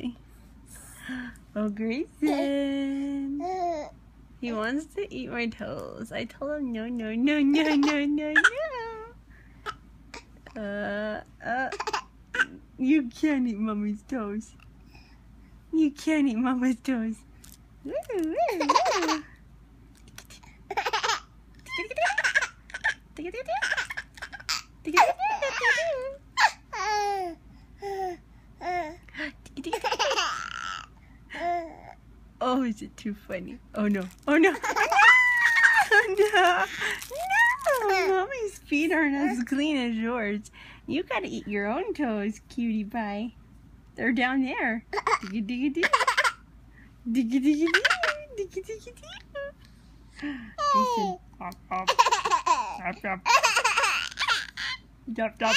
belly. Oh, Grayson. He wants to eat my toes. I told him no, no, no, no, no, no, no. Uh, uh, you can't eat mommy's toes. You can't eat mama's toes. Woo, woo, woo. Oh, is it too funny? Oh no. Oh no. No. No. Mommy's feet aren't as clean as yours. You gotta eat your own toes, cutie pie. They're down there. Diggy diggy dig. Diggy diggy dig. Diggy diggy dig. Listen. Hop hop. Hop hop. Jump jump.